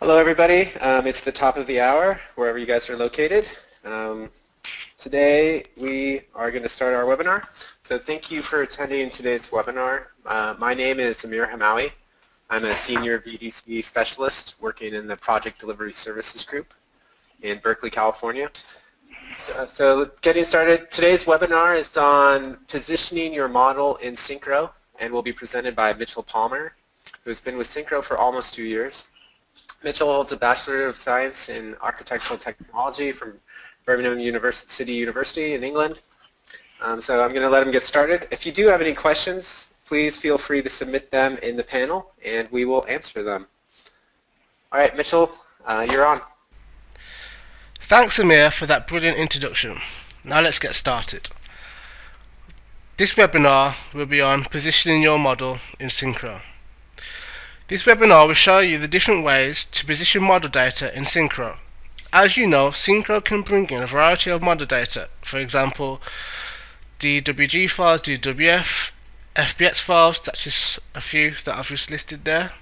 Hello everybody, um, it's the top of the hour wherever you guys are located. Um, today we are going to start our webinar. So thank you for attending today's webinar. Uh, my name is Amir Hamawi. I'm a senior VDC specialist working in the Project Delivery Services Group in Berkeley, California. Uh, so getting started, today's webinar is on positioning your model in Synchro and will be presented by Mitchell Palmer, who has been with Synchro for almost two years. Mitchell holds a Bachelor of Science in Architectural Technology from Birmingham City University in England. Um, so I'm going to let him get started. If you do have any questions, please feel free to submit them in the panel and we will answer them. All right, Mitchell, uh, you're on. Thanks Amir for that brilliant introduction. Now let's get started. This webinar will be on positioning your model in Synchro. This webinar will show you the different ways to position model data in Synchro. As you know, Synchro can bring in a variety of model data, for example, DWG files, DWF, FBX files, that's just a few that I've just listed there.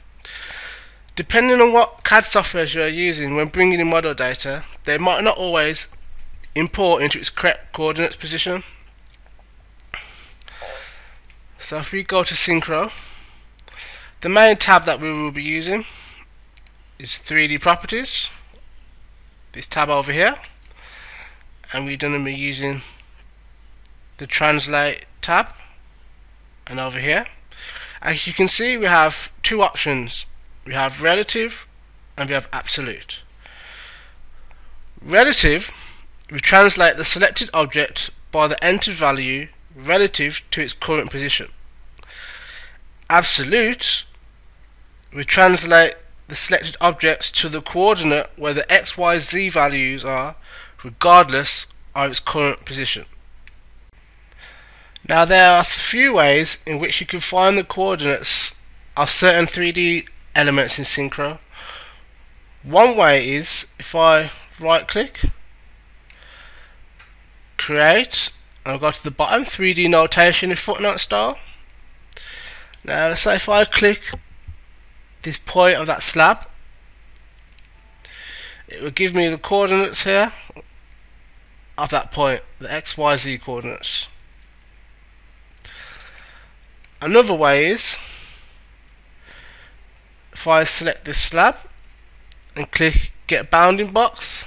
Depending on what CAD software you are using when bringing in model data, they might not always import into its correct coordinates position. So if we go to Synchro, the main tab that we will be using is 3D properties. This tab over here. And we're going to be using the translate tab. And over here. As you can see we have two options. We have relative and we have absolute. Relative we translate the selected object by the entered value relative to its current position absolute we translate the selected objects to the coordinate where the x, y, z values are regardless of its current position. Now there are a few ways in which you can find the coordinates of certain 3D elements in Synchro. One way is if I right click, create, and I'll go to the bottom, 3D notation in footnote style. Now let's say if I click this point of that slab it will give me the coordinates here of that point the XYZ coordinates. Another way is if I select this slab and click get bounding box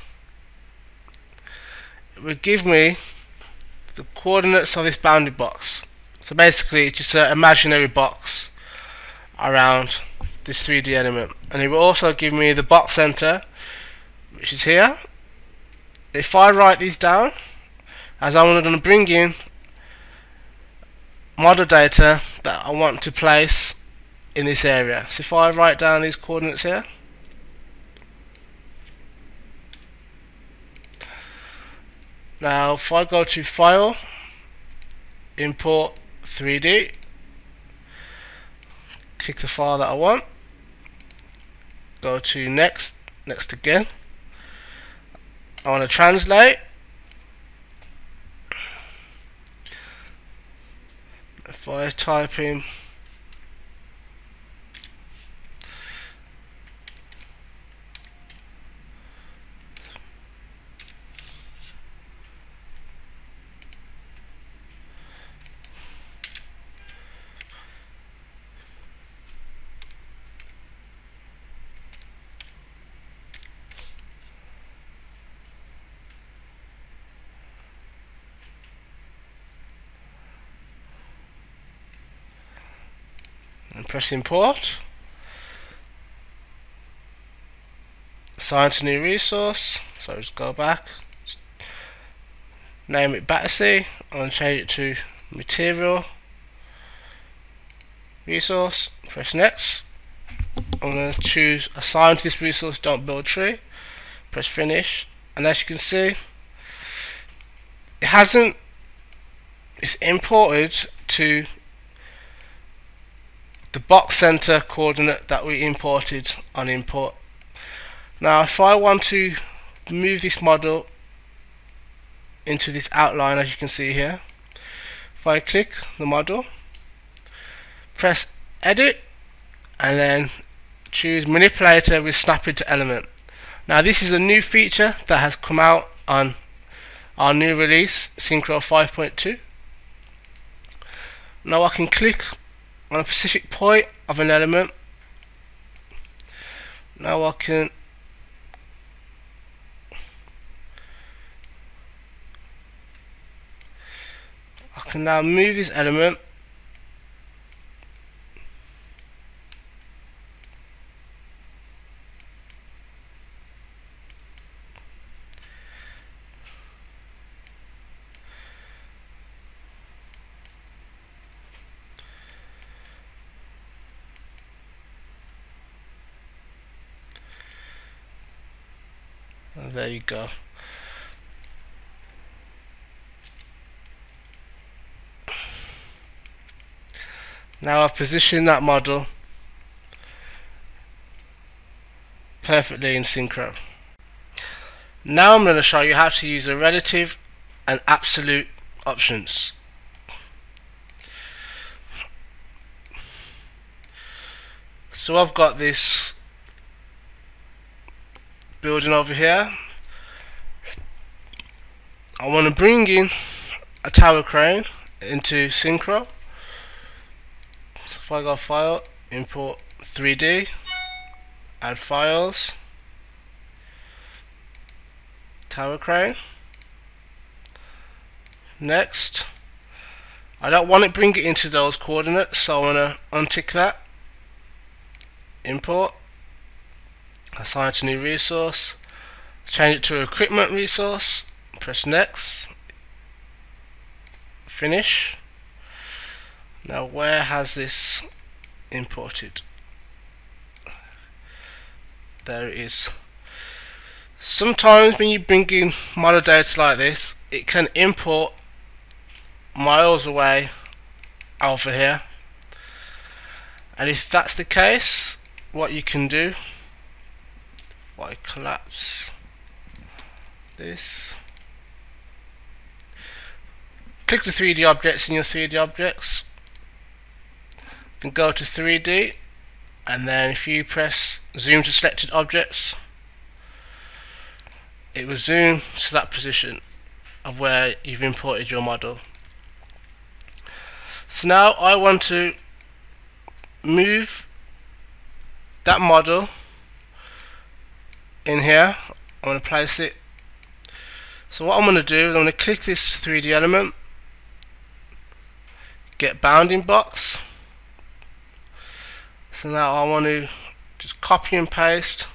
it will give me the coordinates of this bounding box so basically it's just an imaginary box around this 3D element. And it will also give me the box center which is here. If I write these down as I'm going to bring in model data that I want to place in this area. So if I write down these coordinates here now if I go to file import 3D click the file that I want. Go to next next again. I want to translate. If I type in and press import. Assign to new resource. So just go back name it Battersea and change it to material resource. Press next. I'm going to choose assign to this resource don't build tree. Press finish. And as you can see it hasn't it's imported to the box center coordinate that we imported on import. Now if I want to move this model into this outline as you can see here if I click the model press edit and then choose manipulator with snap into element. Now this is a new feature that has come out on our new release, Synchro 5.2. Now I can click on a specific point of an element. Now I can I can now move this element there you go. Now I've positioned that model perfectly in Synchro. Now I'm going to show you how to use the relative and absolute options. So I've got this building over here. I want to bring in a tower crane into Synchro. So if I go file, import 3D, add files, tower crane. Next, I don't want it bring it into those coordinates, so I want to untick that. Import, assign to new resource, change it to equipment resource, press next, finish. Now where has this imported? There it is. Sometimes when you bring in model data like this, it can import miles away over here. And if that's the case, what you can do I collapse. This. Click the 3D objects in your 3D objects. Then go to 3D and then if you press zoom to selected objects it will zoom to that position of where you've imported your model. So now I want to move that model in here I'm going to place it. So what I'm going to do is I'm going to click this 3D element get bounding box. So now I want to just copy and paste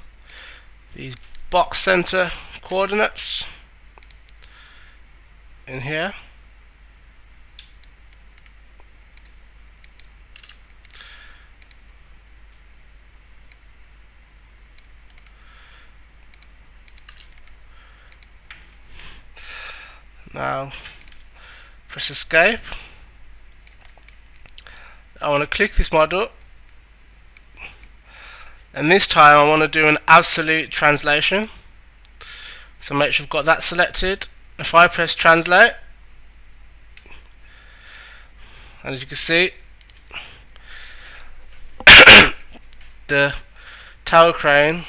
these box center coordinates in here Now press escape. I want to click this model and this time I want to do an absolute translation. So make sure I've got that selected. If I press translate and as you can see the tower crane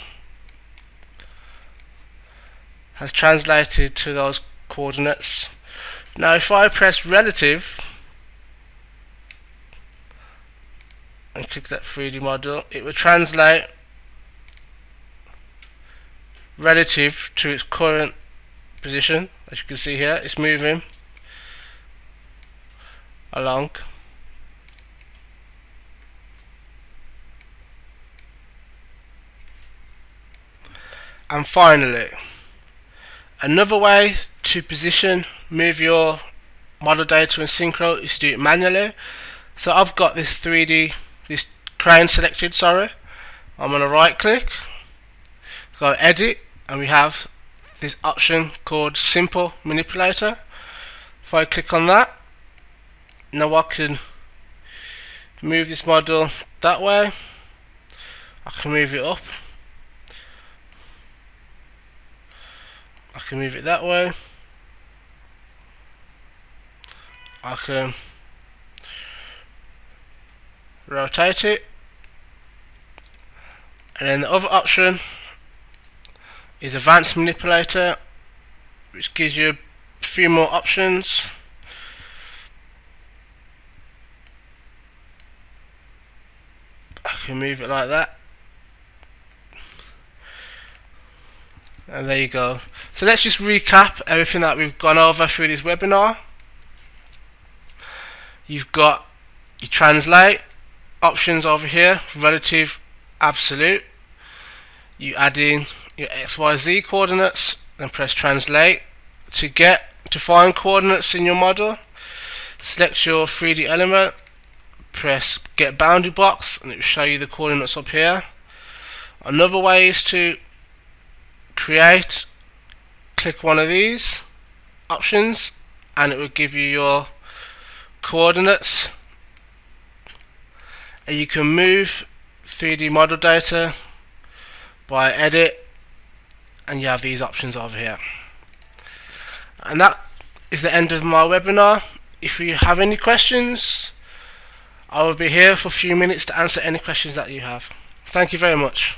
has translated to those coordinates. Now if I press relative and click that 3D model, it will translate relative to its current position. As you can see here, it's moving along. And finally, Another way to position, move your model data in Synchro is to do it manually. So I've got this 3D, this crane selected, sorry. I'm going to right click, go edit, and we have this option called simple manipulator. If I click on that, now I can move this model that way. I can move it up I can move it that way I can rotate it And then the other option is Advanced Manipulator, which gives you a few more options. I can move it like that. And there you go. So let's just recap everything that we've gone over through this webinar. You've got your translate options over here, relative, absolute. You add in your XYZ coordinates, then press translate. To get to find coordinates in your model, select your 3D element, press get boundary box and it will show you the coordinates up here. Another way is to create, click one of these options and it will give you your coordinates. And you can move 3D model data by edit and you have these options over here. And that is the end of my webinar. If you have any questions I will be here for a few minutes to answer any questions that you have. Thank you very much